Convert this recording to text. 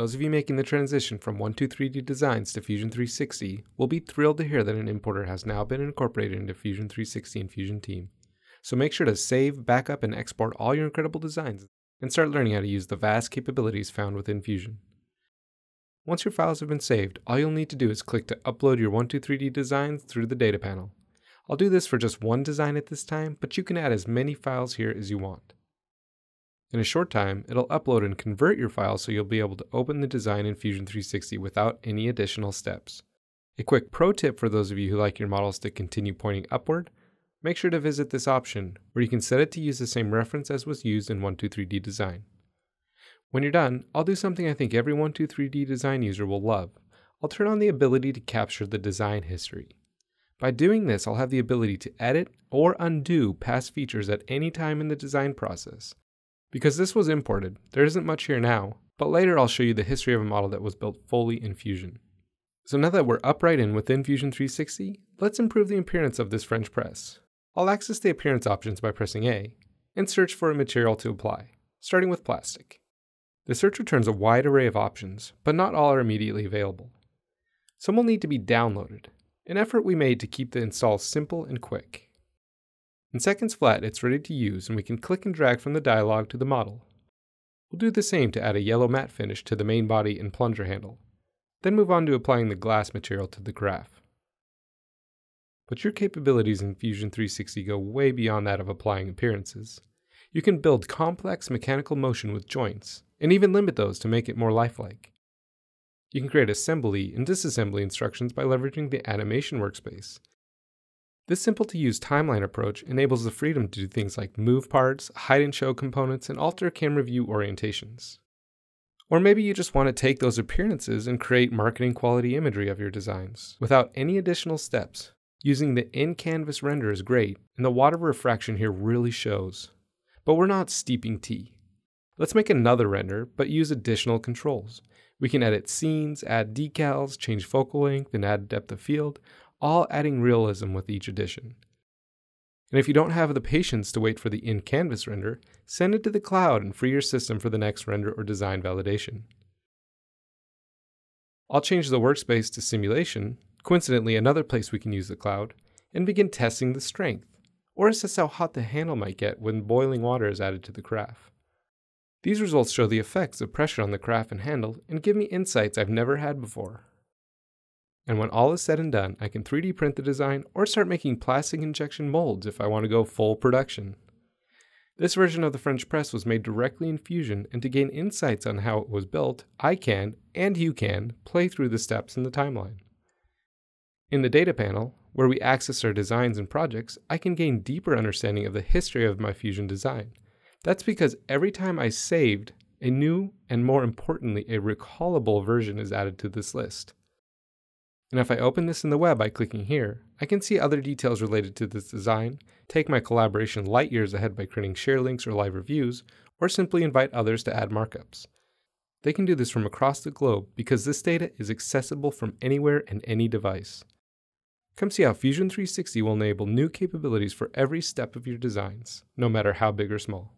those of you making the transition from 123D Designs to Fusion 360 will be thrilled to hear that an importer has now been incorporated into Fusion 360 and Fusion Team. So make sure to save, backup, and export all your incredible designs and start learning how to use the vast capabilities found within Fusion. Once your files have been saved, all you'll need to do is click to upload your 123D designs through the data panel. I'll do this for just one design at this time, but you can add as many files here as you want. In a short time, it'll upload and convert your file so you'll be able to open the design in Fusion 360 without any additional steps. A quick pro tip for those of you who like your models to continue pointing upward, make sure to visit this option where you can set it to use the same reference as was used in 123D Design. When you're done, I'll do something I think every 123D Design user will love. I'll turn on the ability to capture the design history. By doing this, I'll have the ability to edit or undo past features at any time in the design process, because this was imported, there isn't much here now, but later I'll show you the history of a model that was built fully in Fusion. So now that we're upright and within Fusion 360, let's improve the appearance of this French press. I'll access the appearance options by pressing A, and search for a material to apply, starting with plastic. The search returns a wide array of options, but not all are immediately available. Some will need to be downloaded, an effort we made to keep the install simple and quick. In seconds flat, it's ready to use and we can click and drag from the dialog to the model. We'll do the same to add a yellow matte finish to the main body and plunger handle, then move on to applying the glass material to the carafe. But your capabilities in Fusion 360 go way beyond that of applying appearances. You can build complex mechanical motion with joints, and even limit those to make it more lifelike. You can create assembly and disassembly instructions by leveraging the animation workspace, this simple to use timeline approach enables the freedom to do things like move parts, hide and show components, and alter camera view orientations. Or maybe you just want to take those appearances and create marketing quality imagery of your designs without any additional steps. Using the in-canvas render is great, and the water refraction here really shows. But we're not steeping tea. Let's make another render, but use additional controls. We can edit scenes, add decals, change focal length, and add depth of field, all adding realism with each edition. And if you don't have the patience to wait for the in canvas render, send it to the cloud and free your system for the next render or design validation. I'll change the workspace to simulation, coincidentally another place we can use the cloud, and begin testing the strength, or assess how hot the handle might get when boiling water is added to the carafe. These results show the effects of pressure on the carafe and handle and give me insights I've never had before. And when all is said and done, I can 3D print the design or start making plastic injection molds if I want to go full production. This version of the French press was made directly in Fusion, and to gain insights on how it was built, I can, and you can, play through the steps in the timeline. In the data panel, where we access our designs and projects, I can gain deeper understanding of the history of my Fusion design. That's because every time I saved, a new and more importantly, a recallable version is added to this list. And if I open this in the web by clicking here, I can see other details related to this design, take my collaboration light years ahead by creating share links or live reviews, or simply invite others to add markups. They can do this from across the globe because this data is accessible from anywhere and any device. Come see how Fusion 360 will enable new capabilities for every step of your designs, no matter how big or small.